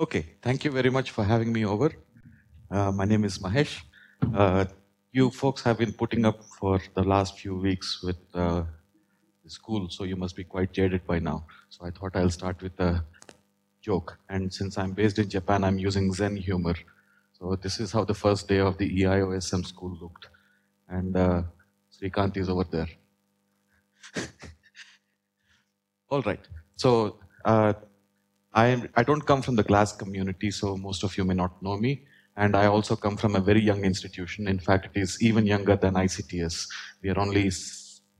Okay, thank you very much for having me over. Uh, my name is Mahesh. Uh, you folks have been putting up for the last few weeks with uh, the school, so you must be quite jaded by now. So I thought I'll start with a joke. And since I'm based in Japan, I'm using Zen humor. So this is how the first day of the EIOSM school looked. And uh, Srikanth is over there. All right. So uh, I, I don't come from the glass community, so most of you may not know me. And I also come from a very young institution. In fact, it is even younger than ICTS. We are only,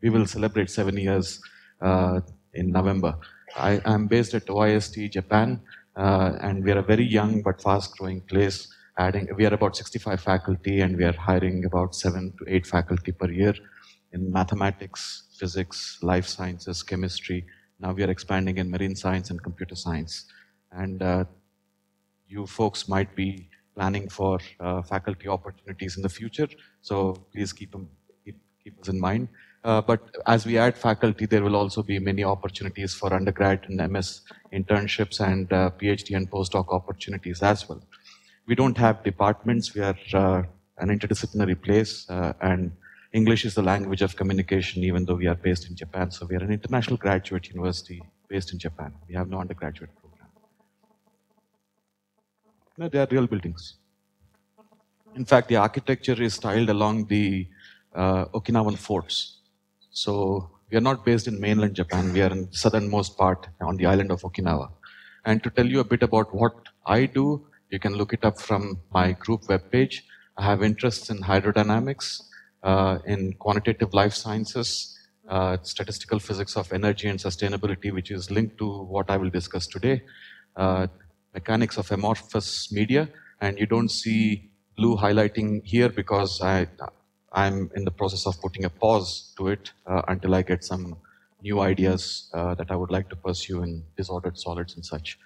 we will celebrate seven years uh, in November. I am based at OIST, Japan, uh, and we are a very young but fast growing place. Adding, we are about 65 faculty and we are hiring about seven to eight faculty per year in mathematics, physics, life sciences, chemistry, now we are expanding in marine science and computer science. And uh, you folks might be planning for uh, faculty opportunities in the future. So please keep, them, keep, keep us in mind. Uh, but as we add faculty, there will also be many opportunities for undergrad and MS internships and uh, PhD and postdoc opportunities as well. We don't have departments. We are uh, an interdisciplinary place uh, and English is the language of communication, even though we are based in Japan. So we are an international graduate university based in Japan. We have no undergraduate program. No, they are real buildings. In fact, the architecture is styled along the uh, Okinawan forts. So we are not based in mainland Japan. We are in the southernmost part on the island of Okinawa. And to tell you a bit about what I do, you can look it up from my group webpage. I have interests in hydrodynamics, in quantitative life sciences, uh, statistical physics of energy and sustainability, which is linked to what I will discuss today, uh, mechanics of amorphous media, and you don't see blue highlighting here because I, I'm in the process of putting a pause to it uh, until I get some new ideas uh, that I would like to pursue in disordered solids and such.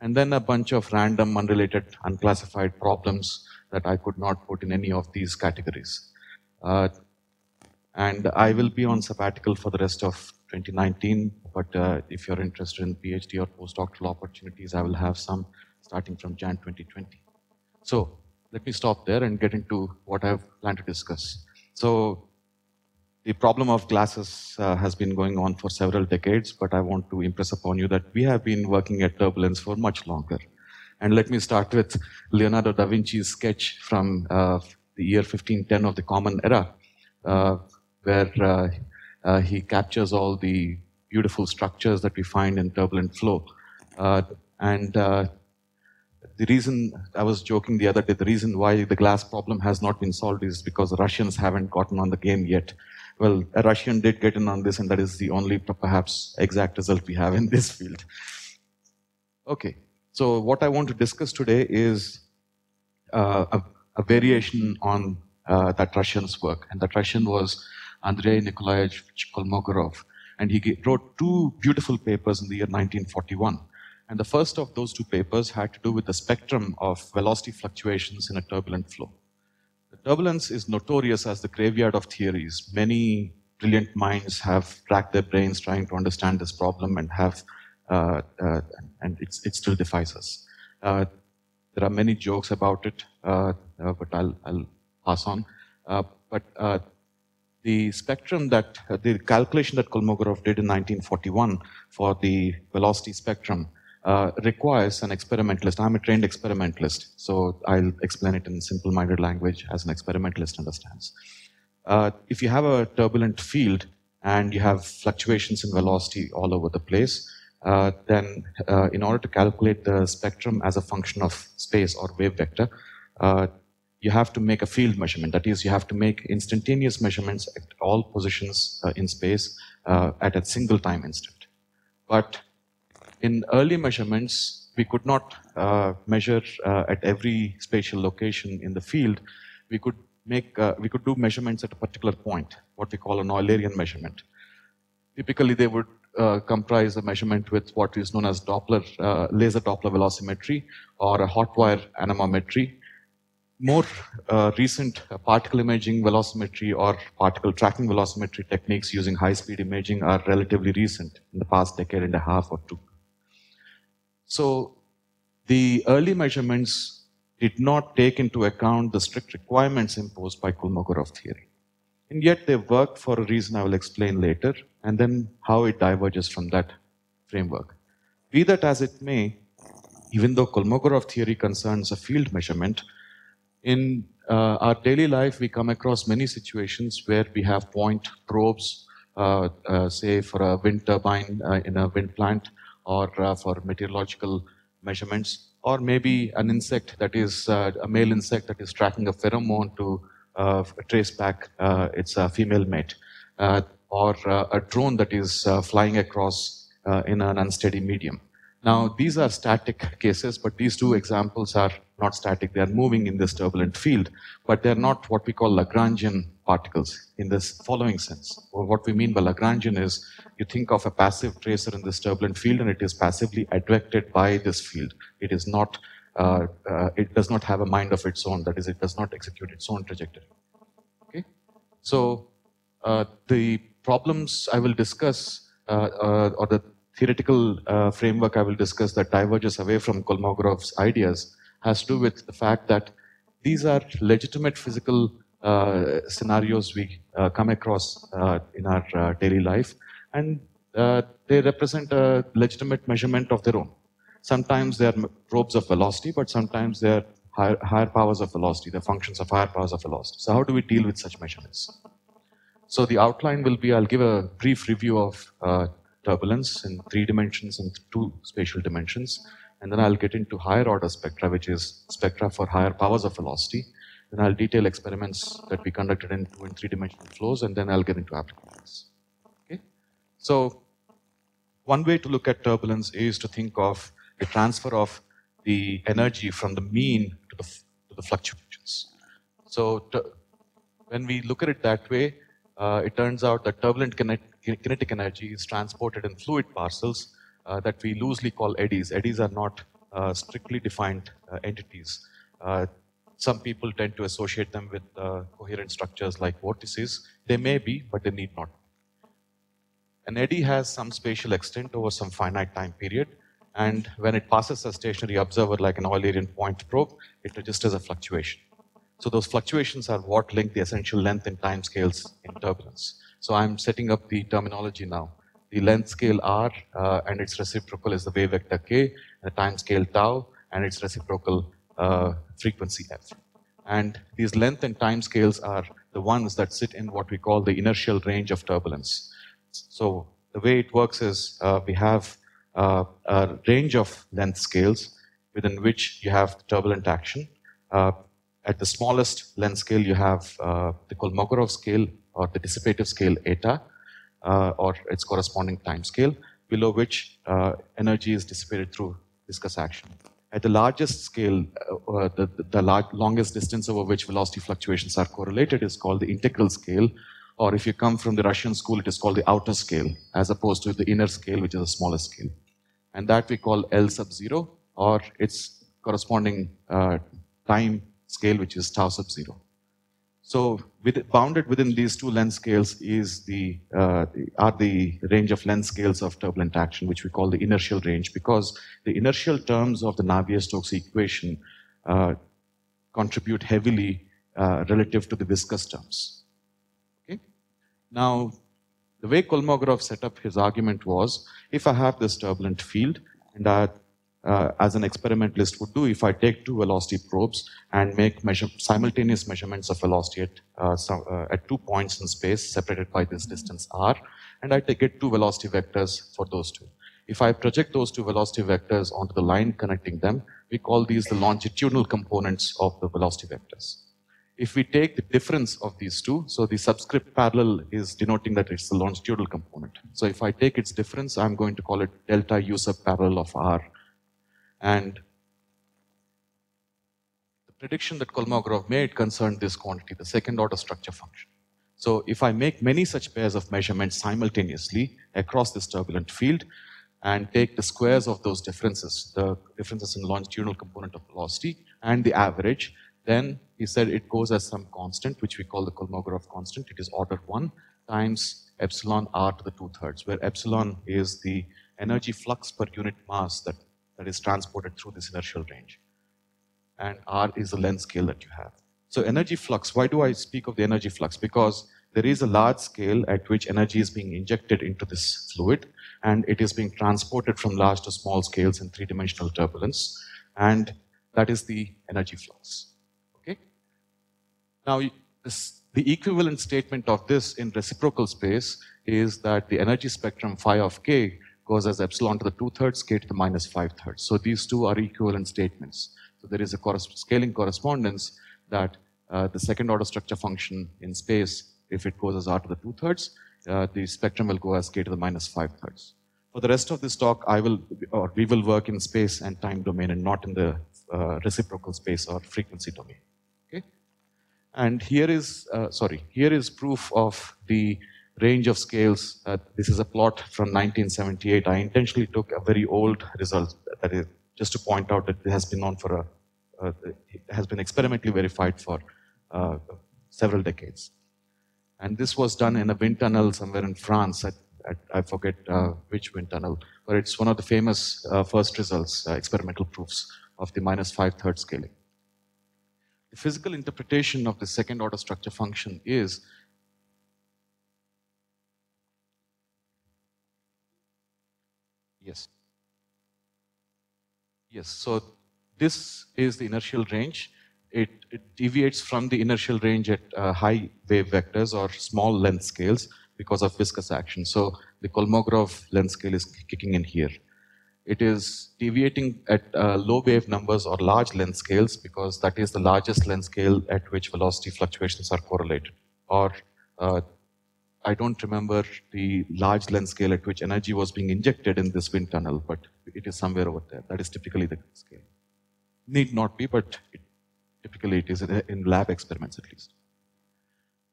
And then a bunch of random, unrelated, unclassified problems that I could not put in any of these categories. Uh, and I will be on sabbatical for the rest of 2019. But uh, if you're interested in PhD or postdoctoral opportunities, I will have some starting from Jan 2020. So let me stop there and get into what I've planned to discuss. So the problem of glasses uh, has been going on for several decades, but I want to impress upon you that we have been working at turbulence for much longer. And let me start with Leonardo da Vinci's sketch from uh, the year 1510 of the Common Era, uh, where uh, uh, he captures all the beautiful structures that we find in turbulent flow. and the reason I was joking the other day, the reason why the glass problem has not been solved is because the Russians haven't gotten on the game yet. Well, a Russian did get in on this, and that is the only perhaps exact result we have in this field. Okay, so what I want to discuss today is uh, a variation on uh, that Russian's work. And that Russian was Andrei Nikolaevich Kolmogorov. And he wrote two beautiful papers in the year 1941. And the first of those two papers had to do with the spectrum of velocity fluctuations in a turbulent flow. The turbulence is notorious as the graveyard of theories. Many brilliant minds have racked their brains trying to understand this problem and have, uh, uh, and it still defies us. Uh, there are many jokes about it, uh, uh, but I'll, I'll, pass on. Uh, but the spectrum that, the calculation that Kolmogorov did in 1941 for the velocity spectrum uh, requires an experimentalist. I'm a trained experimentalist, so I'll explain it in simple-minded language as an experimentalist understands. Uh, if you have a turbulent field and you have fluctuations in velocity all over the place, uh, then uh, in order to calculate the spectrum as a function of space or wave vector, uh, you have to make a field measurement. That is, you have to make instantaneous measurements at all positions uh, in space uh, at a single time instant. But in early measurements, we could not measure at every spatial location in the field. We could make, we could do measurements at a particular point, what we call an Eulerian measurement. Typically, they would uh, comprise a measurement with what is known as Doppler, uh, laser Doppler velocimetry or a hot wire anemometry. More uh, recent particle imaging velocimetry or particle tracking velocimetry techniques using high-speed imaging are relatively recent in the past decade and a half or two. So The early measurements did not take into account the strict requirements imposed by Kolmogorov theory. And yet they worked for a reason I will explain later, and then how it diverges from that framework. Be that as it may, even though Kolmogorov theory concerns a field measurement, in uh, our daily life, we come across many situations where we have point probes, uh, uh, say for a wind turbine uh, in a wind plant or uh, for meteorological measurements, or maybe an insect that is uh, a male insect that is tracking a pheromone to trace back its female mate, or a drone that is flying across in an unsteady medium. Now, these are static cases, but these two examples are not static. They are moving in this turbulent field, but they're not what we call Lagrangian particles in this following sense. Or what we mean by Lagrangian is you think of a passive tracer in this turbulent field and it is passively attracted by this field. It is not, uh, uh, it does not have a mind of its own. That is, it does not execute its own trajectory. Okay? So, uh, the problems I will discuss, uh, uh, or the theoretical uh, framework I will discuss that diverges away from Kolmogorov's ideas has to do with the fact that these are legitimate physical uh, scenarios we uh, come across uh, in our daily life, and they represent a legitimate measurement of their own. Sometimes they are probes of velocity, but sometimes they are higher, higher powers of velocity, they're functions of higher powers of velocity. So how do we deal with such measurements? So the outline will be, I'll give a brief review of uh, turbulence in three dimensions and two spatial dimensions. And then I'll get into higher order spectra, which is spectra for higher powers of velocity. Then I'll detail experiments that we conducted in two and three dimensional flows, and then I'll get into applications. Okay? So one way to look at turbulence is to think of the transfer of the energy from the mean to the, to the fluctuations. So when we look at it that way, uh, it turns out that turbulent kinetic energy is transported in fluid parcels uh, that we loosely call eddies. Eddies are not uh, strictly defined uh, entities. Uh, some people tend to associate them with uh, coherent structures like vortices. They may be, but they need not. An eddy has some spatial extent over some finite time period, and when it passes a stationary observer like an Eulerian point probe, it registers a fluctuation. So those fluctuations are what link the essential length and time scales in turbulence. So I'm setting up the terminology now. The length scale r uh, and its reciprocal is the wave vector k, and the time scale tau and its reciprocal uh, frequency f. And these length and time scales are the ones that sit in what we call the inertial range of turbulence. So the way it works is uh, we have uh, a range of length scales within which you have turbulent action. Uh, at the smallest length scale, you have uh, the Kolmogorov scale or the dissipative scale eta uh, or its corresponding time scale, below which uh, energy is dissipated through viscous action. At the largest scale, uh, uh, the, the large, longest distance over which velocity fluctuations are correlated is called the integral scale, or if you come from the Russian school, it is called the outer scale, as opposed to the inner scale, which is the smallest scale. And that we call L sub zero, or its corresponding uh, time scale, which is tau sub zero. So with, bounded within these two length scales is the, uh, are the range of length scales of turbulent action, which we call the inertial range, because the inertial terms of the Navier-Stokes equation uh, contribute heavily uh, relative to the viscous terms. Okay? Now, the way Kolmogorov set up his argument was, if I have this turbulent field and I uh, as an experimentalist would do if I take two velocity probes and make measure, simultaneous measurements of velocity at, uh, some, uh, at two points in space separated by this distance r, and I take get two velocity vectors for those two. If I project those two velocity vectors onto the line connecting them, we call these the longitudinal components of the velocity vectors. If we take the difference of these two, so the subscript parallel is denoting that it's the longitudinal component. So if I take its difference, I'm going to call it delta u sub parallel of r and the prediction that Kolmogorov made concerned this quantity, the second order structure function. So if I make many such pairs of measurements simultaneously across this turbulent field and take the squares of those differences, the differences in longitudinal component of velocity and the average, then he said it goes as some constant, which we call the Kolmogorov constant. It is order one times epsilon r to the two thirds, where epsilon is the energy flux per unit mass that that is transported through this inertial range. And R is the length scale that you have. So energy flux, why do I speak of the energy flux? Because there is a large scale at which energy is being injected into this fluid and it is being transported from large to small scales in three-dimensional turbulence and that is the energy flux. Okay. Now, this, the equivalent statement of this in reciprocal space is that the energy spectrum phi of k goes as epsilon to the two-thirds k to the minus five-thirds. So these two are equivalent statements. So there is a scaling correspondence that uh, the second order structure function in space, if it goes as r to the two-thirds, uh, the spectrum will go as k to the minus five-thirds. For the rest of this talk, I will, or we will work in space and time domain and not in the uh, reciprocal space or frequency domain. Okay? And here is, uh, sorry, here is proof of the range of scales. Uh, this is a plot from 1978. I intentionally took a very old result that is just to point out that it has been known for a, uh, has been experimentally verified for uh, several decades. And this was done in a wind tunnel somewhere in France at I forget uh, which wind tunnel, but it's one of the famous uh, first results, uh, experimental proofs of the minus five third scaling. The physical interpretation of the second order structure function is yes. Yes, so this is the inertial range. It, it deviates from the inertial range at uh, high wave vectors or small length scales because of viscous action. So the Kolmogorov length scale is kicking in here. It is deviating at uh, low wave numbers or large length scales because that is the largest length scale at which velocity fluctuations are correlated. Or uh, I don't remember the large length scale at which energy was being injected in this wind tunnel, but it is somewhere over there. That is typically the scale. Need not be, but it, typically it is in lab experiments at least.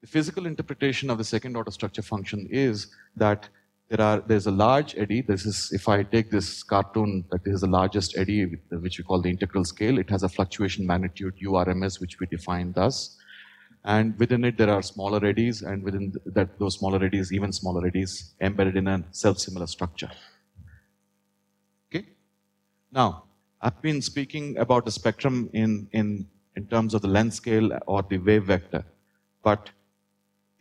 The physical interpretation of the second order structure function is that there are there's a large eddy. This is if I take this cartoon that is the largest eddy, which we call the integral scale. It has a fluctuation magnitude URMS, which we define thus. And within it, there are smaller eddies, and within that, those smaller eddies, even smaller eddies, embedded in a self-similar structure. Okay. Now, I've been speaking about the spectrum in in in terms of the length scale or the wave vector, but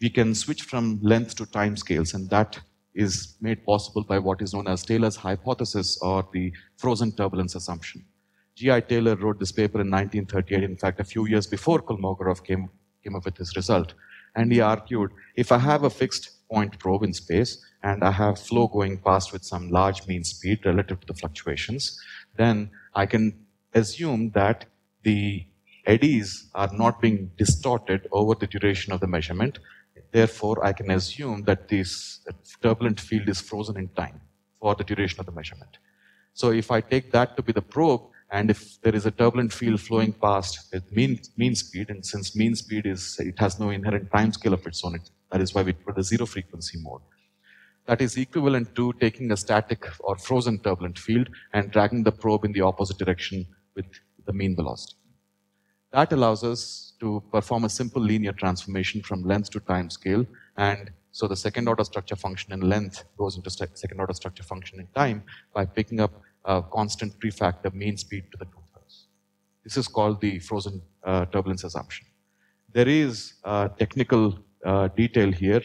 we can switch from length to time scales, and that is made possible by what is known as Taylor's hypothesis or the frozen turbulence assumption. G.I. Taylor wrote this paper in 1938, in fact, a few years before Kolmogorov came, came up with this result. And he argued if I have a fixed point probe in space and I have flow going past with some large mean speed relative to the fluctuations, then I can assume that the eddies are not being distorted over the duration of the measurement Therefore, I can assume that this turbulent field is frozen in time for the duration of the measurement. So if I take that to be the probe, and if there is a turbulent field flowing past with mean, mean speed, and since mean speed is, it has no inherent time scale of its own, it, that is why we put the zero frequency mode. That is equivalent to taking a static or frozen turbulent field and dragging the probe in the opposite direction with the mean velocity. That allows us to perform a simple linear transformation from length to time scale. And so the second order structure function in length goes into second order structure function in time by picking up a constant prefactor mean speed to the two-thirds. This is called the frozen uh, turbulence assumption. There is a technical uh, detail here.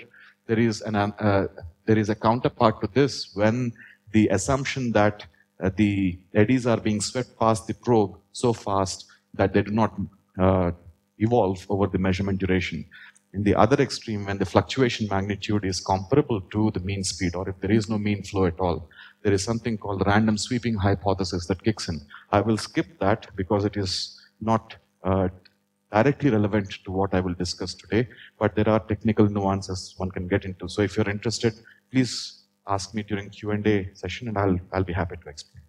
There is, an, uh, there is a counterpart to this when the assumption that uh, the eddies are being swept past the probe so fast that they do not uh, evolve over the measurement duration. In the other extreme, when the fluctuation magnitude is comparable to the mean speed, or if there is no mean flow at all, there is something called random sweeping hypothesis that kicks in. I will skip that because it is not uh, directly relevant to what I will discuss today, but there are technical nuances one can get into. So if you're interested, please ask me during Q&A session and I'll, I'll be happy to explain.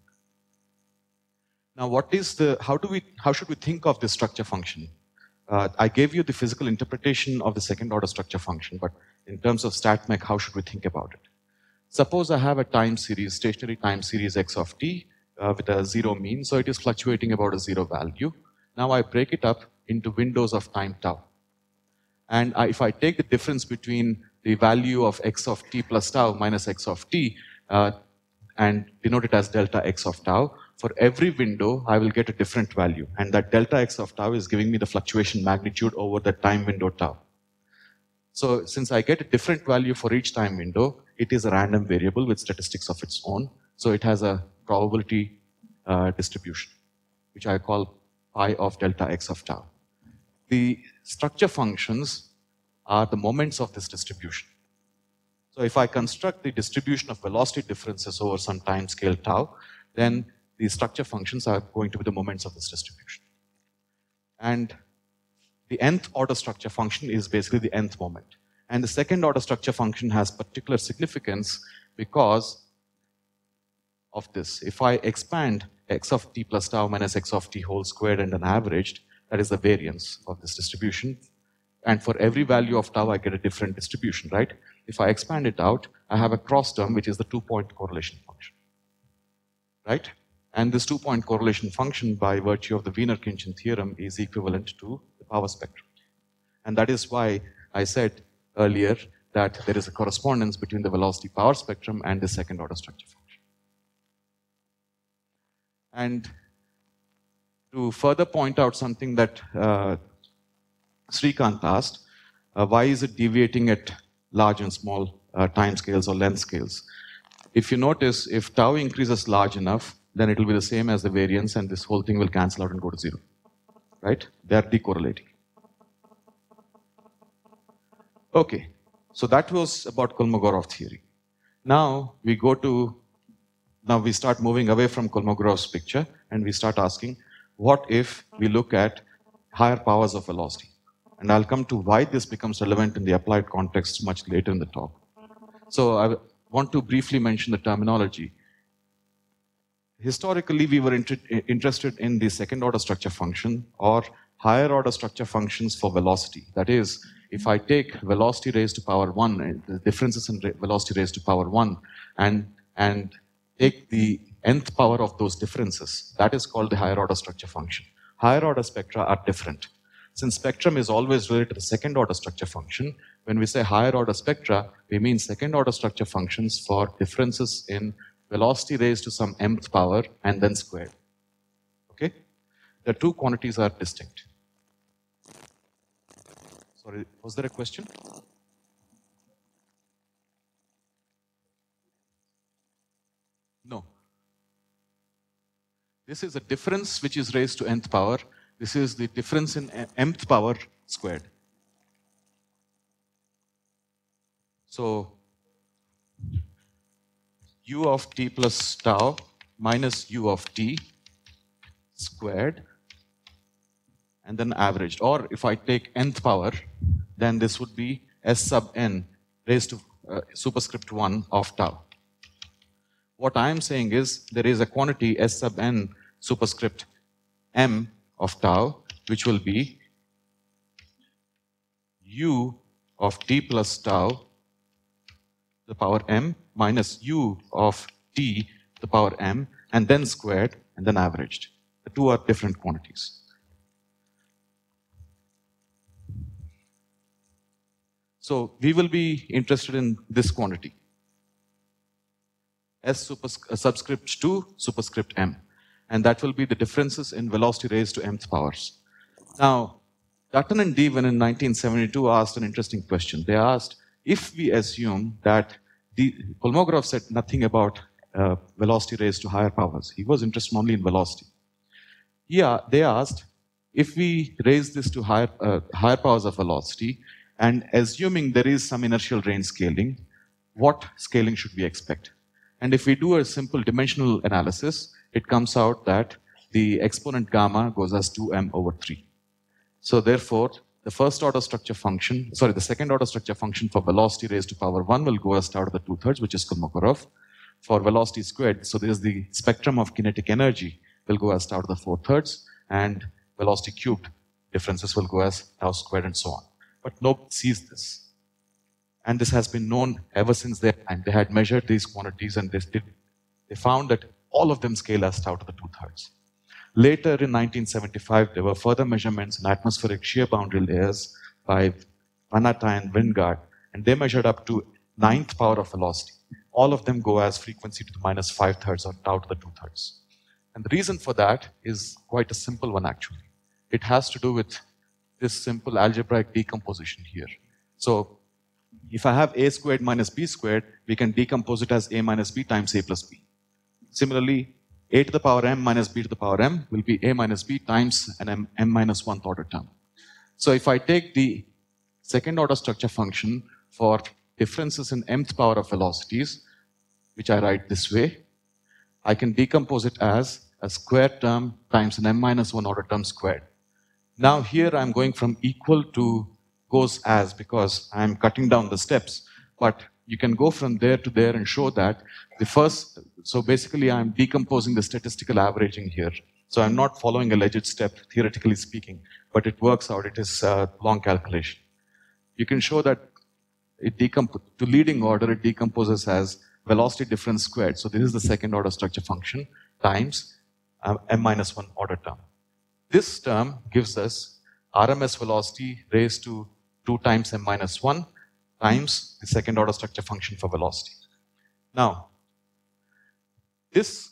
Now, what is the, how do we, how should we think of this structure function? Uh, I gave you the physical interpretation of the second order structure function, but in terms of StatMech, how should we think about it? Suppose I have a time series, stationary time series x of t uh, with a zero mean, so it is fluctuating about a zero value. Now I break it up into windows of time tau. And I, if I take the difference between the value of x of t plus tau minus x of t uh, and denote it as delta x of tau, for every window, I will get a different value. And that delta x of tau is giving me the fluctuation magnitude over the time window tau. So since I get a different value for each time window, it is a random variable with statistics of its own. So it has a probability uh, distribution, which I call pi of delta x of tau. The structure functions are the moments of this distribution. So if I construct the distribution of velocity differences over some time scale tau, then the structure functions are going to be the moments of this distribution. And the nth order structure function is basically the nth moment. And the second order structure function has particular significance because of this. If I expand x of t plus tau minus x of t whole squared and then averaged, that is the variance of this distribution. And for every value of tau, I get a different distribution, right? If I expand it out, I have a cross term, which is the two-point correlation function. Right? And this two-point correlation function, by virtue of the Wiener-Khinchin theorem, is equivalent to the power spectrum. And that is why I said earlier that there is a correspondence between the velocity power spectrum and the second order structure function. And to further point out something that uh, Srikanth asked, uh, why is it deviating at large and small uh, time scales or length scales. If you notice, if tau increases large enough, then it will be the same as the variance and this whole thing will cancel out and go to zero. Right? They are decorrelating. Okay, so that was about Kolmogorov theory. Now we go to, now we start moving away from Kolmogorov's picture and we start asking, what if we look at higher powers of velocity? And I'll come to why this becomes relevant in the applied context much later in the talk. So I want to briefly mention the terminology. Historically, we were inter interested in the second order structure function or higher order structure functions for velocity. That is, if I take velocity raised to power 1, uh, the differences in velocity raised to power 1, and, and take the nth power of those differences, that is called the higher order structure function. Higher order spectra are different. Since spectrum is always related to the second order structure function, when we say higher order spectra, we mean second order structure functions for differences in velocity raised to some mth power and then squared. Okay? The two quantities are distinct. Sorry, was there a question? No. This is a difference which is raised to nth power this is the difference in mth power squared. So u of t plus tau minus u of t squared and then averaged. Or if I take nth power, then this would be s sub n raised to uh, superscript 1 of tau. What I am saying is there is a quantity s sub n superscript m of tau, which will be u of t plus tau, the power m, minus u of t, the power m, and then squared, and then averaged. The two are different quantities. So we will be interested in this quantity. S uh, subscript 2 superscript m and that will be the differences in velocity raised to mth powers. Now, Dutton and Deaven in 1972 asked an interesting question. They asked, if we assume that the, Kolmogorov said nothing about uh, velocity raised to higher powers. He was interested only in velocity. Yeah, they asked, if we raise this to higher, uh, higher powers of velocity, and assuming there is some inertial range scaling, what scaling should we expect? And if we do a simple dimensional analysis, it comes out that the exponent gamma goes as 2m over 3. So therefore, the first order structure function, sorry, the second order structure function for velocity raised to power 1 will go as tau to the 2 thirds, which is Kolmogorov. For velocity squared, so there's the spectrum of kinetic energy will go as tau to the 4 thirds, and velocity cubed differences will go as tau squared and so on. But nobody sees this. And this has been known ever since their time. They had measured these quantities and they, did, they found that all of them scale as tau to the two-thirds. Later in 1975, there were further measurements in atmospheric shear boundary layers by Van Atta and Wyngaard, and they measured up to ninth power of velocity. All of them go as frequency to the minus five thirds or tau to the two thirds. And the reason for that is quite a simple one actually. It has to do with this simple algebraic decomposition here. So if I have a squared minus b squared, we can decompose it as a minus b times a plus b. Similarly, a to the power m minus b to the power m will be a minus b times an m, m minus 1th order term. So if I take the second order structure function for differences in mth power of velocities, which I write this way, I can decompose it as a square term times an m minus 1 order term squared. Now here I'm going from equal to goes as because I'm cutting down the steps, but you can go from there to there and show that the first, so basically I'm decomposing the statistical averaging here. So I'm not following a legit step, theoretically speaking, but it works out. It is a long calculation. You can show that it decomposes, to leading order, it decomposes as velocity difference squared. So this is the second order structure function times uh, m minus 1 order term. This term gives us RMS velocity raised to 2 times m minus 1 times the second order structure function for velocity. Now, this,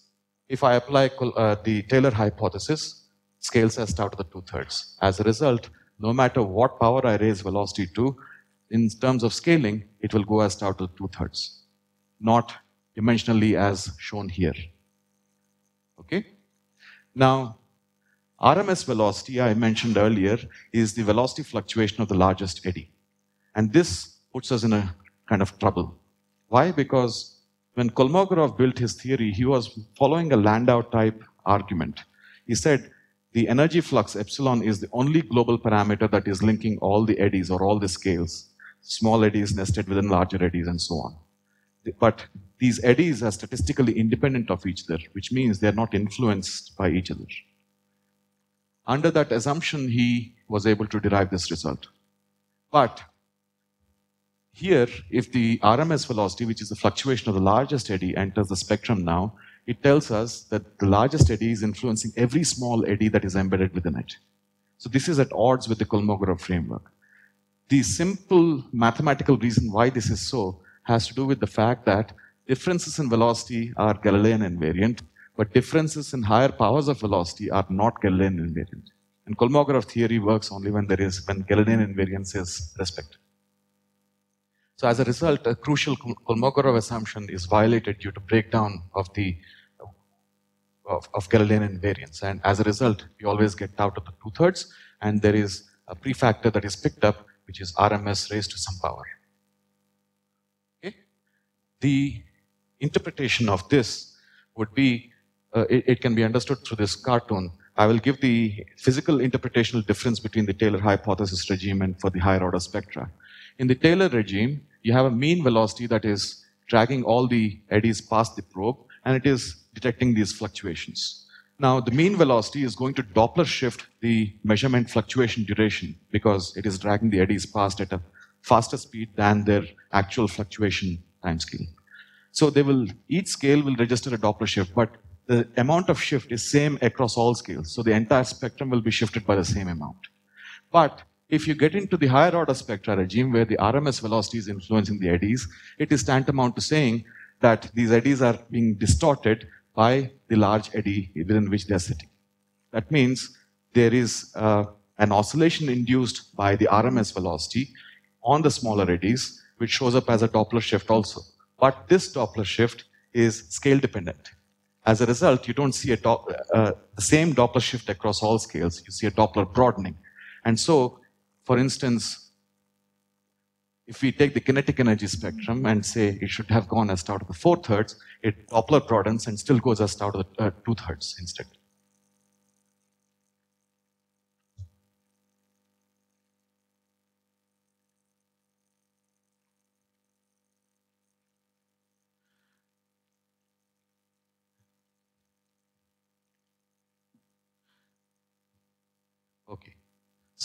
if I apply uh, the Taylor hypothesis, scales as tau to the two-thirds. As a result, no matter what power I raise velocity to, in terms of scaling, it will go as tau to the two-thirds, not dimensionally as shown here. Okay? Now, RMS velocity, I mentioned earlier, is the velocity fluctuation of the largest eddy. And this puts us in a kind of trouble. Why? Because when Kolmogorov built his theory, he was following a Landau type argument. He said the energy flux epsilon is the only global parameter that is linking all the eddies or all the scales, small eddies nested within larger eddies and so on. But these eddies are statistically independent of each other, which means they're not influenced by each other. Under that assumption, he was able to derive this result. But here, if the RMS velocity, which is the fluctuation of the largest eddy, enters the spectrum now, it tells us that the largest eddy is influencing every small eddy that is embedded within it. So this is at odds with the Kolmogorov framework. The simple mathematical reason why this is so has to do with the fact that differences in velocity are Galilean invariant but differences in higher powers of velocity are not Galilean invariant. And Kolmogorov theory works only when there is when Galilean invariance is respected. So as a result, a crucial Kolmogorov assumption is violated due to breakdown of the of, of Galilean invariance. And as a result, you always get out of the two-thirds, and there is a prefactor that is picked up, which is RMS raised to some power. Okay? The interpretation of this would be uh, it, it, can be understood through this cartoon. I will give the physical interpretational difference between the Taylor hypothesis regime and for the higher order spectra. In the Taylor regime, you have a mean velocity that is dragging all the eddies past the probe, and it is detecting these fluctuations. Now, the mean velocity is going to Doppler shift the measurement fluctuation duration because it is dragging the eddies past at a faster speed than their actual fluctuation time scale. So they will, each scale will register a Doppler shift, but the amount of shift is same across all scales. So the entire spectrum will be shifted by the same amount. But if you get into the higher order spectra regime where the RMS velocity is influencing the eddies, it is tantamount to saying that these eddies are being distorted by the large eddy within which they are sitting. That means there is uh, an oscillation induced by the RMS velocity on the smaller eddies, which shows up as a Doppler shift also. But this Doppler shift is scale dependent. As a result, you don't see a uh, the same Doppler shift across all scales. You see a Doppler broadening. And so, for instance, if we take the kinetic energy spectrum and say it should have gone as tau to the four thirds, it Doppler broadens and still goes as tau to the uh, two thirds instead.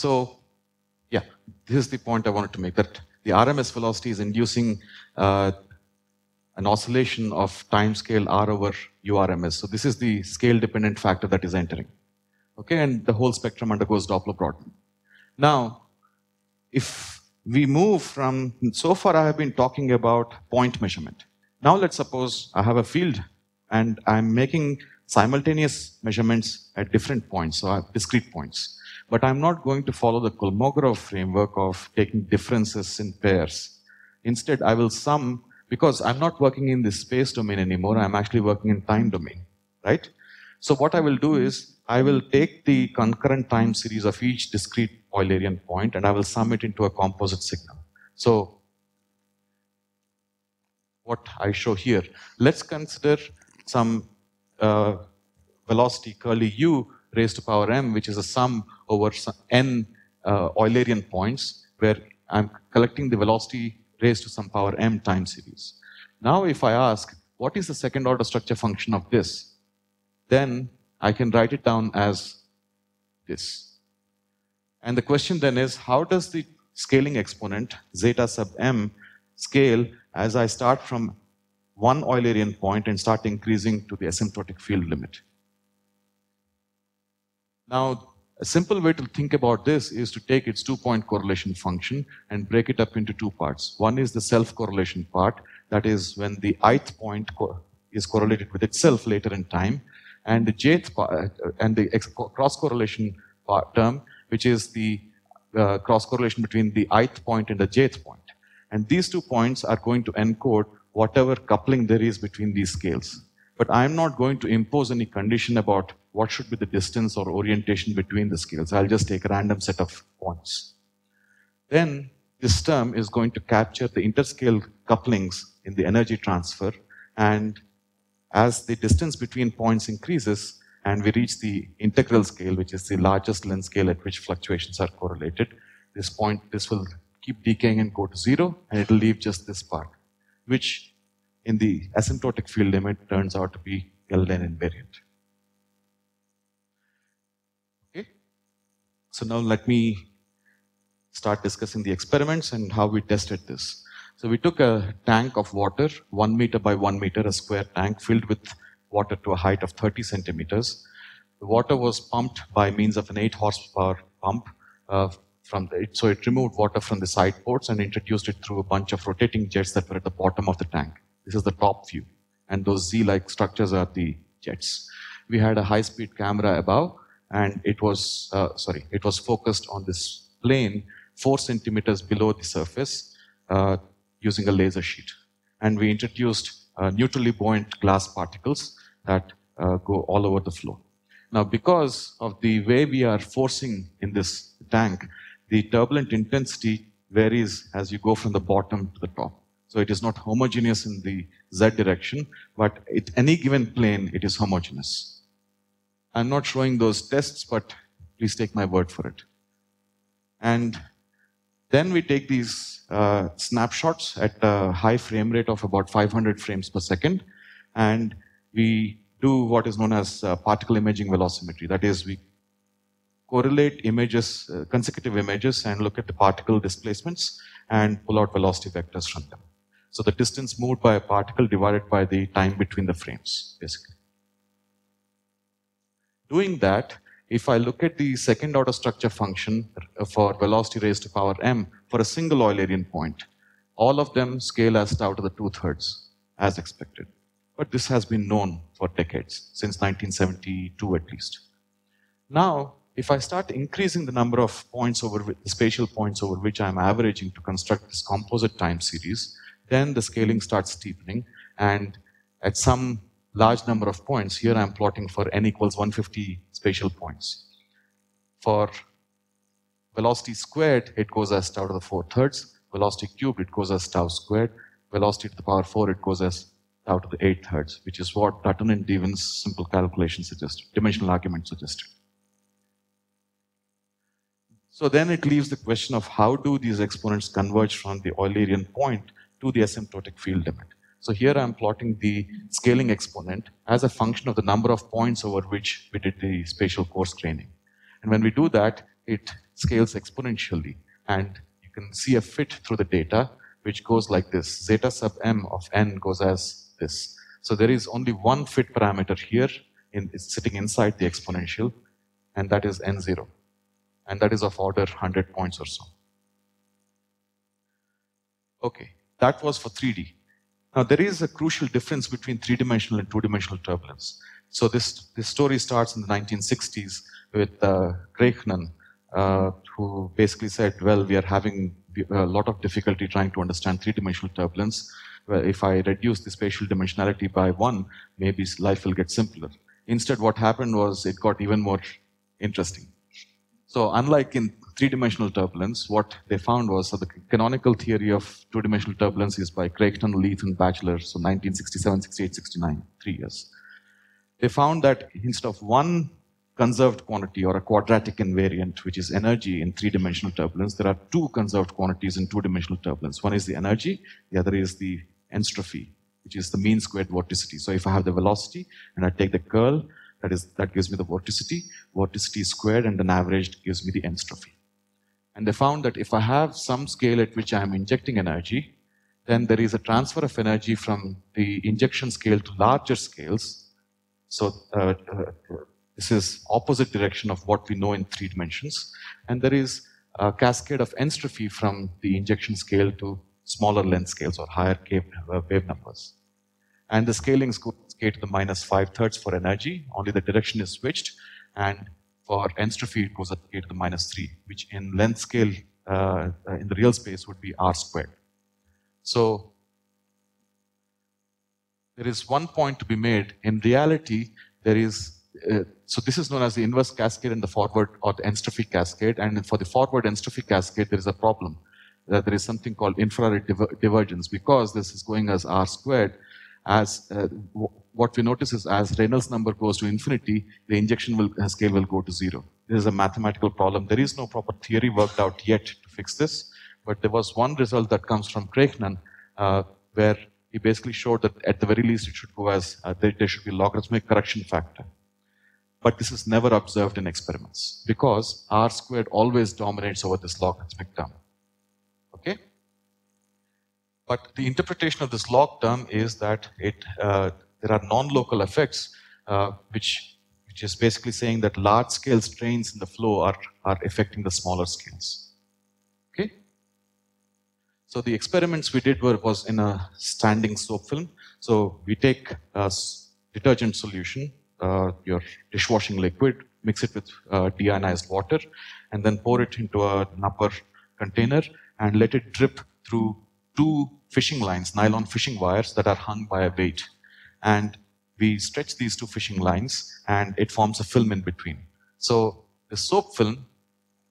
So, yeah, this is the point I wanted to make that the RMS velocity is inducing uh, an oscillation of time scale R over URMS. So this is the scale dependent factor that is entering. Okay, and the whole spectrum undergoes Doppler broadening. Now, if we move from, so far I have been talking about point measurement. Now let's suppose I have a field and I'm making simultaneous measurements at different points, so I have discrete points. But I'm not going to follow the Kolmogorov framework of taking differences in pairs. Instead, I will sum, because I'm not working in the space domain anymore, I'm actually working in time domain, right? So what I will do is, I will take the concurrent time series of each discrete Eulerian point and I will sum it into a composite signal. So what I show here, let's consider some uh, velocity curly u raised to power m, which is a sum over n uh, Eulerian points, where I'm collecting the velocity raised to some power m time series. Now, if I ask, what is the second order structure function of this? Then I can write it down as this. And the question then is, how does the scaling exponent, zeta sub m, scale as I start from one Eulerian point and start increasing to the asymptotic field limit. Now, a simple way to think about this is to take its two-point correlation function and break it up into two parts. One is the self-correlation part, that is when the ith point co is correlated with itself later in time, and the jth part, uh, and the cross-correlation term, which is the uh, cross-correlation between the ith point and the jth point. And these two points are going to encode whatever coupling there is between these scales. But I'm not going to impose any condition about what should be the distance or orientation between the scales. I'll just take a random set of points. Then this term is going to capture the interscale couplings in the energy transfer. And as the distance between points increases and we reach the integral scale, which is the largest length scale at which fluctuations are correlated, this point, this will keep decaying and go to zero, and it'll leave just this part, which in the asymptotic field limit turns out to be L-N invariant. Okay, so now let me start discussing the experiments and how we tested this. So we took a tank of water, one meter by one meter, a square tank filled with water to a height of 30 centimeters. The water was pumped by means of an 8 horsepower pump uh, from the, so it removed water from the side ports and introduced it through a bunch of rotating jets that were at the bottom of the tank. This is the top view. And those Z-like structures are the jets. We had a high-speed camera above and it was, uh, sorry, it was focused on this plane four centimeters below the surface uh, using a laser sheet. And we introduced uh, neutrally buoyant glass particles that uh, go all over the floor. Now, because of the way we are forcing in this tank, the turbulent intensity varies as you go from the bottom to the top. So it is not homogeneous in the z direction, but at any given plane, it is homogeneous. I'm not showing those tests, but please take my word for it. And then we take these uh, snapshots at a high frame rate of about 500 frames per second, and we do what is known as uh, particle imaging velocimetry. That is, we correlate images, uh, consecutive images, and look at the particle displacements and pull out velocity vectors from them. So the distance moved by a particle divided by the time between the frames, basically. Doing that, if I look at the second order structure function uh, for velocity raised to power m for a single Eulerian point, all of them scale as tau to the two thirds, as expected. But this has been known for decades, since 1972 at least. Now, if I start increasing the number of points over the spatial points over which I'm averaging to construct this composite time series, then the scaling starts steepening. And at some large number of points, here I'm plotting for n equals 150 spatial points. For velocity squared, it goes as tau to the 4 thirds. Velocity cubed, it goes as tau squared. Velocity to the power 4, it goes as tau to the 8 thirds, which is what Dutton and Deaven's simple calculation suggested, dimensional argument suggested. So then it leaves the question of how do these exponents converge from the Eulerian point to the asymptotic field limit. So here I'm plotting the scaling exponent as a function of the number of points over which we did the spatial coarse graining. And when we do that, it scales exponentially. And you can see a fit through the data, which goes like this. Zeta sub m of n goes as this. So there is only one fit parameter here, in, sitting inside the exponential, and that is n0 and that is of order 100 points or so. Okay, that was for 3D. Now there is a crucial difference between three-dimensional and two-dimensional turbulence. So this, this story starts in the 1960s with uh, Kraichnan, uh, who basically said, well, we are having a lot of difficulty trying to understand three-dimensional turbulence. Well, if I reduce the spatial dimensionality by one, maybe life will get simpler. Instead, what happened was it got even more interesting. So unlike in three-dimensional turbulence, what they found was so the canonical theory of two-dimensional turbulence is by Kraichnan, Leith, and Batchelor, so 1967, 68, 69, three years. They found that instead of one conserved quantity or a quadratic invariant, which is energy in three-dimensional turbulence, there are two conserved quantities in two-dimensional turbulence. One is the energy, the other is the entropy, which is the mean squared vorticity. So if I have the velocity and I take the curl, that is that gives me the vorticity. Vorticity squared and then averaged gives me the entropy. And they found that if I have some scale at which I am injecting energy, then there is a transfer of energy from the injection scale to larger scales. So uh, uh, this is opposite direction of what we know in three dimensions. And there is a cascade of entropy from the injection scale to smaller length scales or higher uh, wave numbers. And the scaling is k to the minus 5 thirds for energy, only the direction is switched. And for entropy, it goes at k to the minus 3, which in length scale uh, uh, in the real space would be r squared. So there is one point to be made. In reality, there is, uh, so this is known as the inverse cascade and the forward or the entropy cascade. And for the forward entropy cascade, there is a problem. That there is something called infrared diver divergence because this is going as r squared as uh, what we notice is as Reynolds number goes to infinity, the injection will, uh, scale will go to zero. This is a mathematical problem. There is no proper theory worked out yet to fix this, but there was one result that comes from Kraichnan uh, where he basically showed that at the very least it should go as, uh, there, there should be logarithmic correction factor. But this is never observed in experiments because r squared always dominates over this logarithmic term. Okay? But the interpretation of this log term is that it, uh, there are non-local effects, uh, which, which is basically saying that large-scale strains in the flow are, are affecting the smaller scales. Okay? So the experiments we did were was in a standing soap film. So we take a detergent solution, uh, your dishwashing liquid, mix it with uh, deionized water, and then pour it into an upper container and let it drip through two fishing lines, nylon fishing wires that are hung by a weight. And we stretch these two fishing lines and it forms a film in between. So the soap film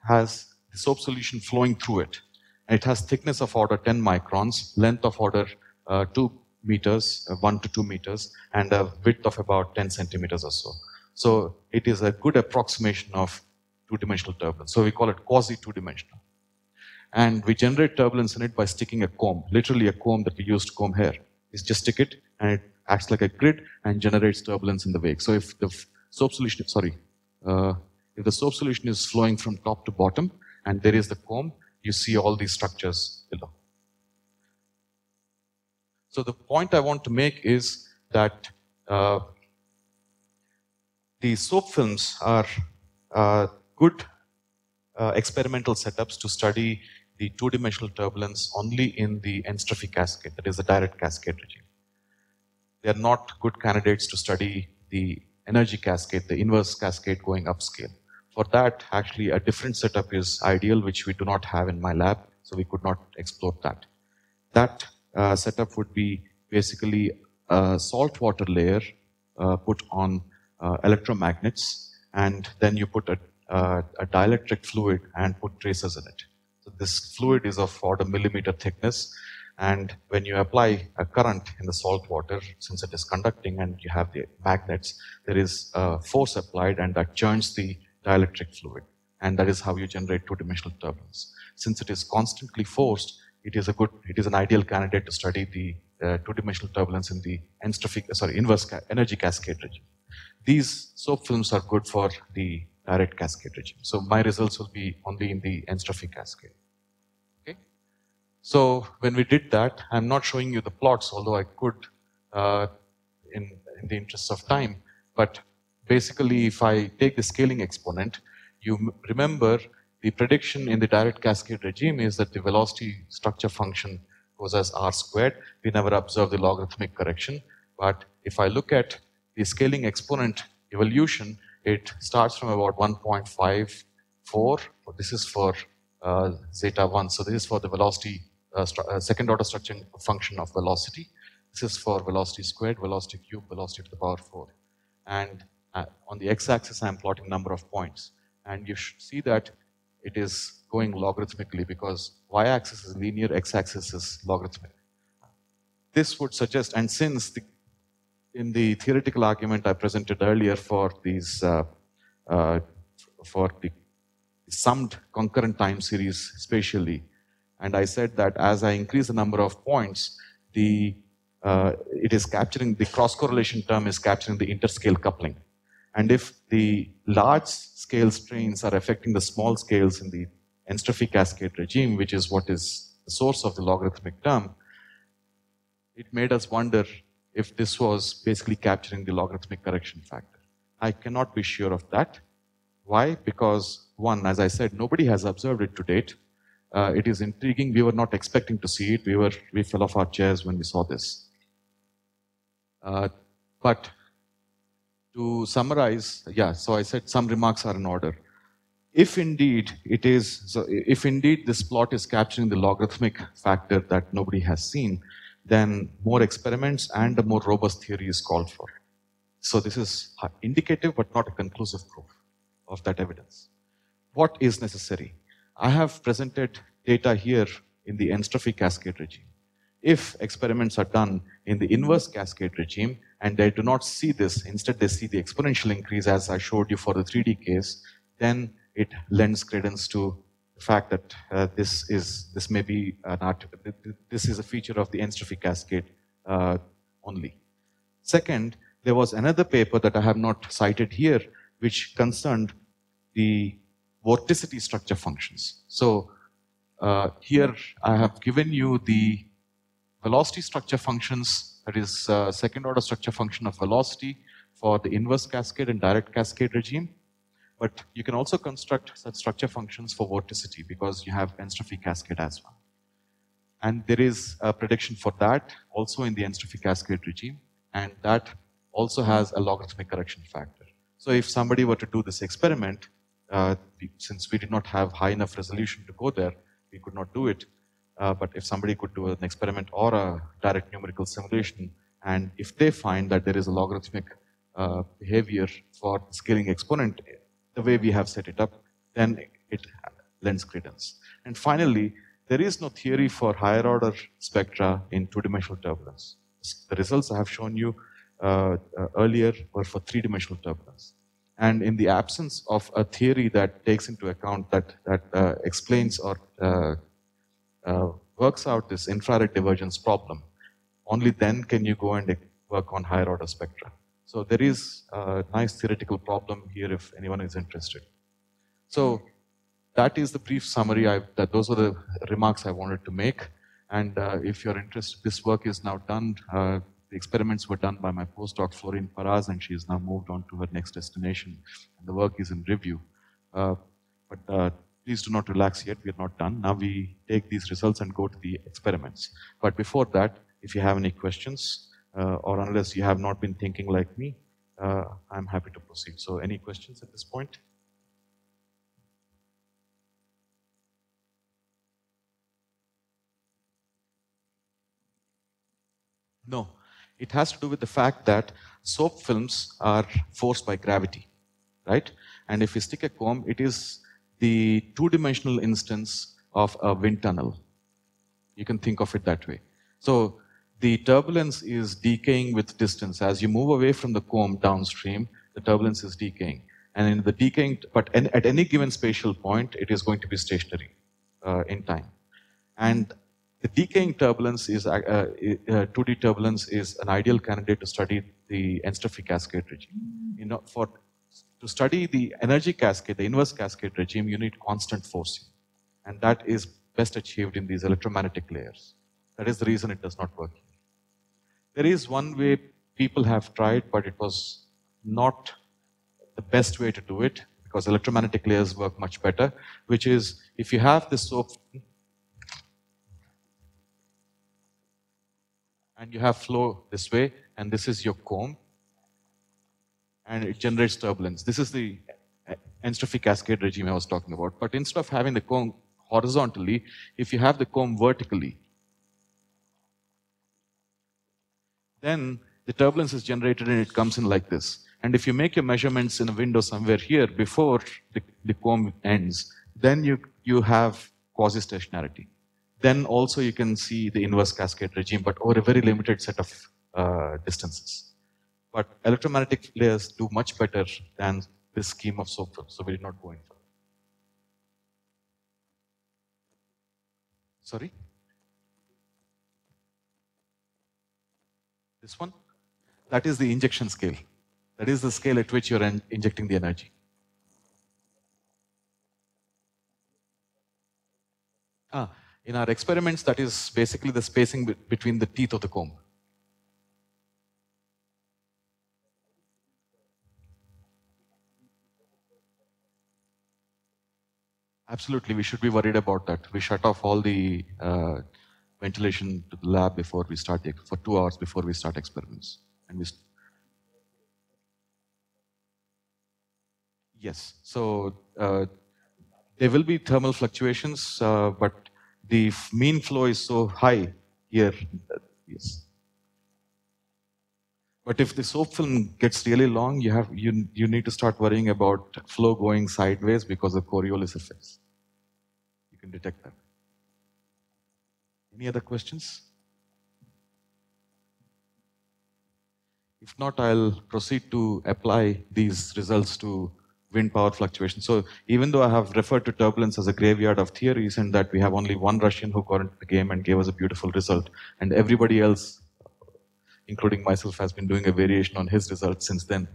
has the soap solution flowing through it. It has thickness of order 10 microns, length of order uh, 2 meters, uh, 1 to 2 meters, and a width of about 10 centimeters or so. So it is a good approximation of two-dimensional turbulence. So we call it quasi two-dimensional. And we generate turbulence in it by sticking a comb, literally a comb that we use to comb hair. You just stick it and it acts like a grid and generates turbulence in the wake. So if the soap solution, sorry, uh, if the soap solution is flowing from top to bottom and there is the comb, you see all these structures below. So the point I want to make is that uh, the soap films are uh, good uh, experimental setups to study the two-dimensional turbulence only in the entropy cascade, that is the direct cascade regime. They are not good candidates to study the energy cascade, the inverse cascade going upscale. For that, actually, a different setup is ideal, which we do not have in my lab, so we could not explore that. That uh, setup would be basically a saltwater layer uh, put on uh, electromagnets, and then you put a, uh, a dielectric fluid and put tracers in it this fluid is of order millimeter thickness. And when you apply a current in the salt water, since it is conducting and you have the magnets, there is a force applied and that churns the dielectric fluid. And that is how you generate two-dimensional turbulence. Since it is constantly forced, it is a good, it is an ideal candidate to study the uh, two-dimensional turbulence in the entropy, sorry, inverse ca energy cascade region. These soap films are good for the direct cascade regime. So my results will be only in the entropy cascade. Okay. So when we did that, I'm not showing you the plots, although I could uh, in, in the interest of time. But basically, if I take the scaling exponent, you remember the prediction in the direct cascade regime is that the velocity structure function goes as r squared. We never observe the logarithmic correction. But if I look at the scaling exponent evolution, it starts from about 1.54. This is for uh, zeta 1. So this is for the velocity, uh, uh, second order structure function of velocity. This is for velocity squared, velocity cubed, velocity to the power 4. And uh, on the x-axis, I'm plotting number of points. And you should see that it is going logarithmically because y-axis is linear, x-axis is logarithmic. This would suggest, and since the, in the theoretical argument I presented earlier for these, uh, uh, for the summed concurrent time series spatially, and I said that as I increase the number of points, the uh, it is capturing the cross correlation term is capturing the interscale coupling. And if the large scale strains are affecting the small scales in the entropy cascade regime, which is what is the source of the logarithmic term, it made us wonder if this was basically capturing the logarithmic correction factor. I cannot be sure of that. Why? Because one, as I said, nobody has observed it to date. Uh, it is intriguing. We were not expecting to see it. We were we fell off our chairs when we saw this. Uh, but to summarize, yeah, so I said some remarks are in order. If indeed it is, so if indeed this plot is capturing the logarithmic factor that nobody has seen, then more experiments and a more robust theory is called for. So this is indicative but not a conclusive proof of that evidence. What is necessary? I have presented data here in the entropy cascade regime. If experiments are done in the inverse cascade regime and they do not see this, instead they see the exponential increase as I showed you for the 3D case, then it lends credence to the fact that uh, this is this may be an art, this is a feature of the entropy cascade uh, only. Second, there was another paper that I have not cited here, which concerned the vorticity structure functions. So uh, here I have given you the velocity structure functions, that is uh, second order structure function of velocity for the inverse cascade and direct cascade regime. But you can also construct such structure functions for vorticity because you have entropy cascade as well. And there is a prediction for that also in the entropy cascade regime. And that also has a logarithmic correction factor. So if somebody were to do this experiment, uh, since we did not have high enough resolution to go there, we could not do it. Uh, but if somebody could do an experiment or a direct numerical simulation, and if they find that there is a logarithmic uh, behavior for scaling exponent the way we have set it up, then it lends credence. And finally, there is no theory for higher order spectra in two-dimensional turbulence. The results I have shown you uh, uh, earlier were for three-dimensional turbulence. And in the absence of a theory that takes into account that, that uh, explains or uh, uh, works out this infrared divergence problem, only then can you go and work on higher order spectra. So there is a nice theoretical problem here if anyone is interested. So that is the brief summary. I, that those are the remarks I wanted to make. And uh, if you're interested, this work is now done. Uh, the experiments were done by my postdoc, Florine Paraz, and she has now moved on to her next destination. And the work is in review. Uh, but uh, please do not relax yet. We are not done. Now we take these results and go to the experiments. But before that, if you have any questions, or unless you have not been thinking like me, uh, I'm happy to proceed. So any questions at this point? No, it has to do with the fact that soap films are forced by gravity, right? And if you stick a comb, it is the two-dimensional instance of a wind tunnel. You can think of it that way. So the turbulence is decaying with distance. As you move away from the comb downstream, the turbulence is decaying. And in the decaying, but at any given spatial point, it is going to be stationary uh, in time. And the decaying turbulence is, uh, uh, 2D uh, turbulence is an ideal candidate to study the entropy cascade regime. You know, for to study the energy cascade, the inverse cascade regime, you need constant forcing. And that is best achieved in these electromagnetic layers. That is the reason it does not work. There is one way people have tried, but it was not the best way to do it because electromagnetic layers work much better, which is if you have this soap and you have flow this way, and this is your comb, and it generates turbulence. This is the entropy cascade regime I was talking about. But instead of having the comb horizontally, if you have the comb vertically, then the turbulence is generated and it comes in like this. And if you make your measurements in a window somewhere here before the, the comb ends, then you, you have quasi-stationarity. Then also you can see the inverse cascade regime, but over a very limited set of uh, distances. But electromagnetic layers do much better than this scheme of SOAP so we did not go in for Sorry? This one? That is the injection scale. That is the scale at which you're in injecting the energy. Ah, in our experiments, that is basically the spacing be between the teeth of the comb. Absolutely, we should be worried about that. We shut off all the uh, ventilation to the lab before we start, the, for two hours before we start experiments. And we yes, so uh, there will be thermal fluctuations, uh, but the mean flow is so high here. yes. But if the soap film gets really long, you have you you need to start worrying about flow going sideways because of Coriolis effects. You can detect that. Any other questions? If not, I'll proceed to apply these results to wind power fluctuations. So even though I have referred to turbulence as a graveyard of theories and that we have only one Russian who got into the game and gave us a beautiful result, and everybody else including myself, has been doing a variation on his results since then.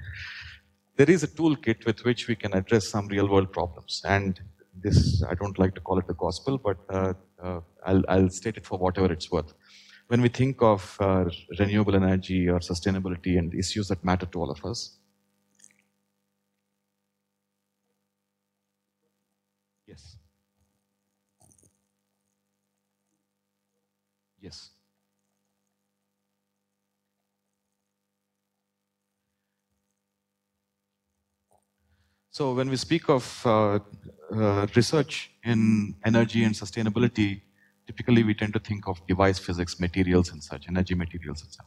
There is a toolkit with which we can address some real world problems. And this, I don't like to call it the gospel, but uh, uh, I'll, I'll, state it for whatever it's worth. When we think of uh, renewable energy or sustainability and issues that matter to all of us, yes. Yes. So when we speak of uh, research in energy and sustainability, typically we tend to think of device physics, materials and such, energy materials and such.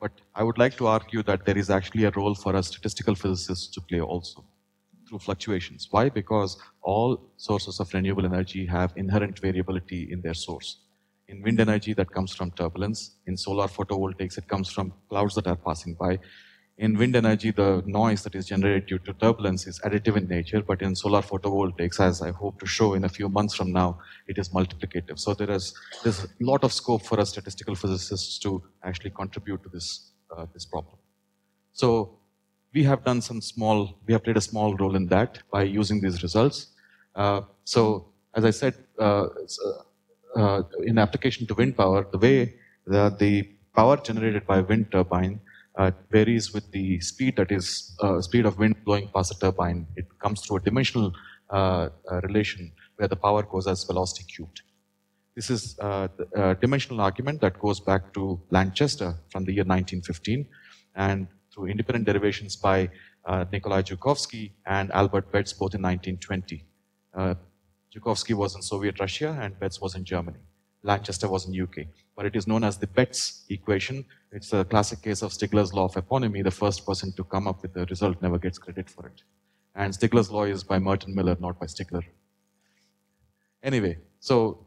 But I would like to argue that there is actually a role for us statistical physicists to play also through fluctuations. Why? Because all sources of renewable energy have inherent variability in their source. In wind energy, that comes from turbulence. In solar photovoltaics, it comes from clouds that are passing by. In wind energy, the noise that is generated due to turbulence is additive in nature, but in solar photovoltaics, as I hope to show in a few months from now, it is multiplicative. So there is there's a lot of scope for us statistical physicists to actually contribute to this, uh, this problem. So we have done some small, we have played a small role in that by using these results. Uh, so as I said, uh, uh in application to wind power, the way the, the power generated by wind turbine uh, varies with the speed that is uh, speed of wind blowing past the turbine. It comes through a dimensional uh, uh relation where the power goes as velocity cubed. This is uh, a dimensional argument that goes back to Lanchester from the year 1915 and through independent derivations by uh, Nikolai Zhukovsky and Albert Betz both in 1920. Zhukovsky was in Soviet Russia and Betz was in Germany. Lanchester was in UK. But it is known as the Betz equation. It's a classic case of Stigler's law of eponymy. The first person to come up with the result never gets credit for it. And Stigler's law is by Merton Miller, not by Stigler. Anyway, so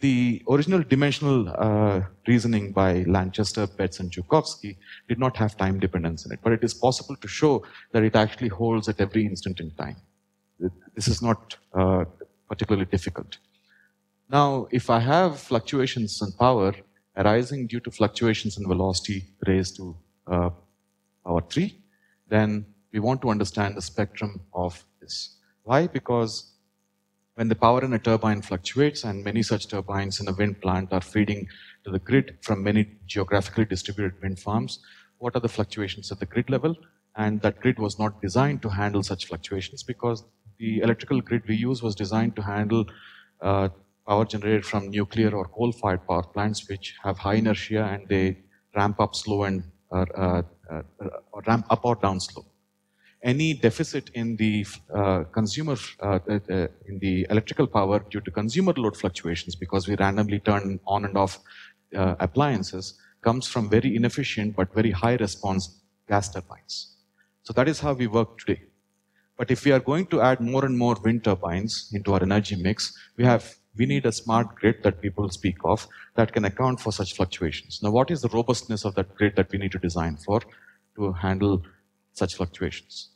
the original dimensional uh, reasoning by Lanchester, Betz, and Zhukovsky did not have time dependence in it, but it is possible to show that it actually holds at every instant in time. This is not uh, particularly difficult. Now, if I have fluctuations in power arising due to fluctuations in velocity raised to uh, power 3, then we want to understand the spectrum of this. Why? Because when the power in a turbine fluctuates and many such turbines in a wind plant are feeding to the grid from many geographically distributed wind farms, what are the fluctuations at the grid level? And that grid was not designed to handle such fluctuations because the electrical grid we use was designed to handle uh, power generated from nuclear or coal-fired power plants, which have high inertia and they ramp up slow and uh, uh, uh, ramp up or down slow. Any deficit in the uh, consumer, uh, uh, in the electrical power due to consumer load fluctuations, because we randomly turn on and off uh, appliances, comes from very inefficient but very high response gas turbines. So that is how we work today. But if we are going to add more and more wind turbines into our energy mix, we have we need a smart grid that people speak of that can account for such fluctuations. Now, what is the robustness of that grid that we need to design for to handle such fluctuations?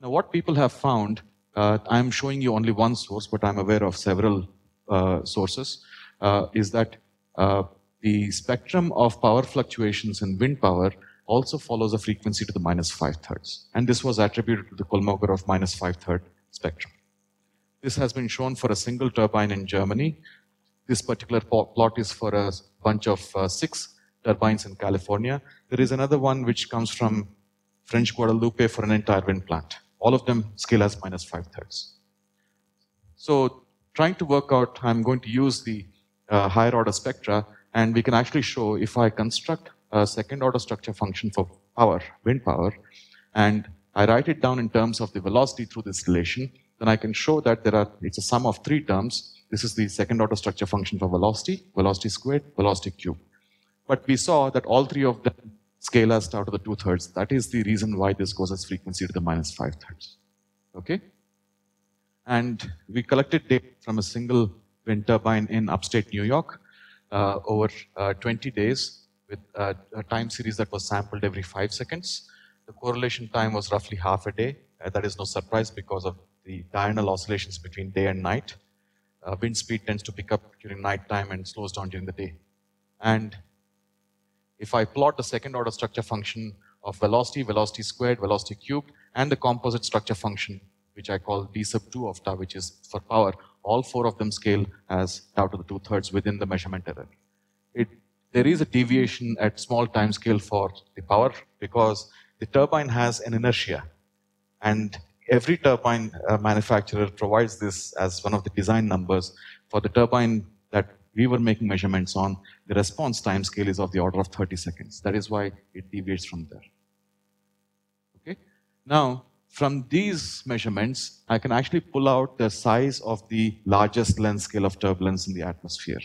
Now, what people have found, uh, I'm showing you only one source, but I'm aware of several uh, sources, uh, is that uh, the spectrum of power fluctuations in wind power also follows a frequency to the minus five thirds. And this was attributed to the Kolmogorov minus five third spectrum. This has been shown for a single turbine in Germany. This particular plot is for a bunch of uh, six turbines in California. There is another one which comes from French Guadeloupe for an entire wind plant. All of them scale as minus five thirds. So trying to work out, I'm going to use the uh, higher order spectra, and we can actually show if I construct a second order structure function for power, wind power, and I write it down in terms of the velocity through this relation, then I can show that there are, it's a sum of three terms. This is the second order structure function for velocity, velocity squared, velocity cubed. But we saw that all three of them scale as tau to the two thirds. That is the reason why this goes as frequency to the minus five thirds. Okay? And we collected data from a single wind turbine in upstate New York uh, over uh, 20 days with uh, a time series that was sampled every five seconds. The correlation time was roughly half a day. Uh, that is no surprise because of the diurnal oscillations between day and night. Uh, wind speed tends to pick up during night time and slows down during the day. And if I plot the second order structure function of velocity, velocity squared, velocity cubed, and the composite structure function, which I call d sub 2 of tau, which is for power, all four of them scale as tau to the two thirds within the measurement error. It, there is a deviation at small time scale for the power because the turbine has an inertia. And every turbine uh, manufacturer provides this as one of the design numbers. For the turbine that we were making measurements on, the response time scale is of the order of 30 seconds. That is why it deviates from there. Okay. Now, from these measurements, I can actually pull out the size of the largest length scale of turbulence in the atmosphere.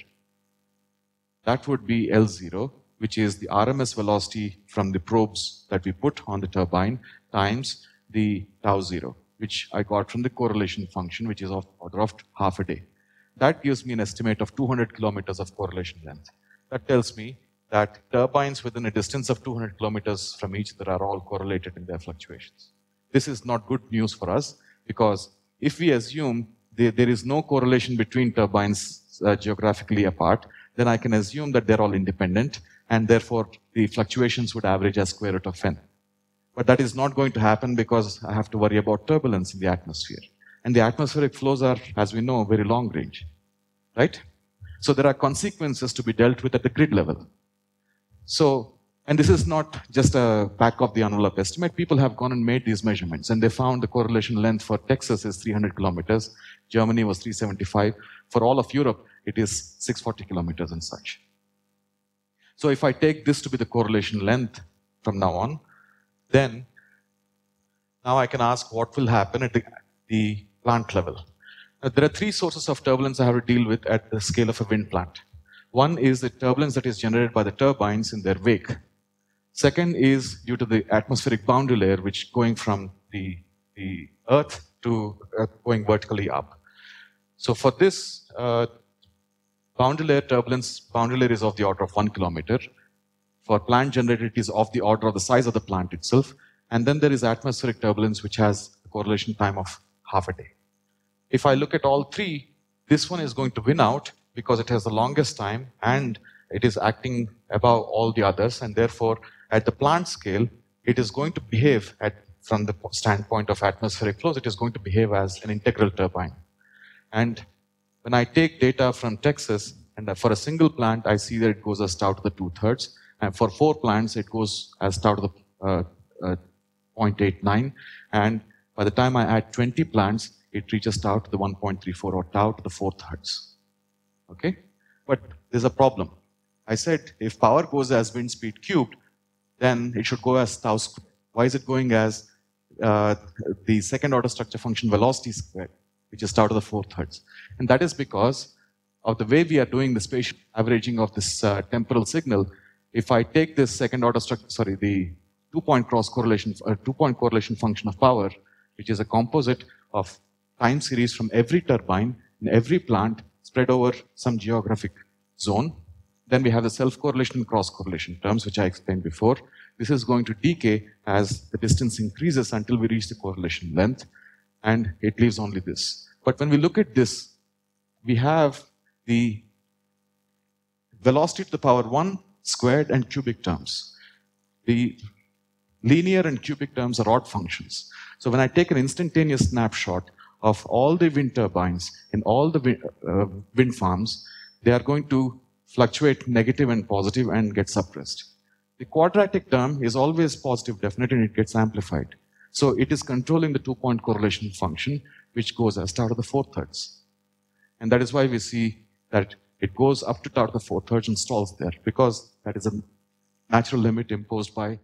That would be L0, which is the RMS velocity from the probes that we put on the turbine times the tau zero, which I got from the correlation function, which is of order of half a day. That gives me an estimate of 200 kilometers of correlation length. That tells me that turbines within a distance of 200 kilometers from each other are all correlated in their fluctuations. This is not good news for us because if we assume there, there is no correlation between turbines uh, geographically apart, then I can assume that they're all independent and therefore the fluctuations would average as square root of n. But that is not going to happen because I have to worry about turbulence in the atmosphere. And the atmospheric flows are, as we know, very long range. Right? So there are consequences to be dealt with at the grid level. So, and this is not just a back of the envelope estimate. People have gone and made these measurements and they found the correlation length for Texas is 300 kilometers. Germany was 375. For all of Europe, it is 640 kilometers and such. So if I take this to be the correlation length from now on, then now I can ask what will happen at the, the plant level. Now, there are three sources of turbulence I have to deal with at the scale of a wind plant. One is the turbulence that is generated by the turbines in their wake. Second is due to the atmospheric boundary layer, which going from the, the earth to uh, going vertically up. So for this, uh, boundary layer turbulence, boundary layer is of the order of one kilometer. For plant generated, is of the order of the size of the plant itself. And then there is atmospheric turbulence, which has a correlation time of half a day. If I look at all three, this one is going to win out because it has the longest time and it is acting above all the others. And therefore, at the plant scale, it is going to behave at, from the standpoint of atmospheric flows, it is going to behave as an integral turbine. And when I take data from Texas, and for a single plant, I see that it goes as tau to the two thirds. And for four plants, it goes as tau to the uh, uh, 0.89. And by the time I add 20 plants, it reaches tau to the 1.34 or tau to the four thirds. Okay? But there's a problem. I said if power goes as wind speed cubed, then it should go as tau squared. Why is it going as uh, the second order structure function velocity squared, which is tau to the fourth hertz? And that is because of the way we are doing the spatial averaging of this uh, temporal signal. If I take this second order structure, sorry, the two point cross correlation, uh, two point correlation function of power, which is a composite of time series from every turbine in every plant spread over some geographic zone. Then we have the self-correlation and cross-correlation terms, which I explained before. This is going to decay as the distance increases until we reach the correlation length, and it leaves only this. But when we look at this, we have the velocity to the power 1 squared and cubic terms. The linear and cubic terms are odd functions. So when I take an instantaneous snapshot of all the wind turbines in all the wind, uh, wind farms, they are going to fluctuate negative and positive and get suppressed. The quadratic term is always positive definite and it gets amplified. So it is controlling the two-point correlation function, which goes as tau of the fourth hertz. And that is why we see that it goes up to tau to the fourth hertz and stalls there, because that is a natural limit imposed by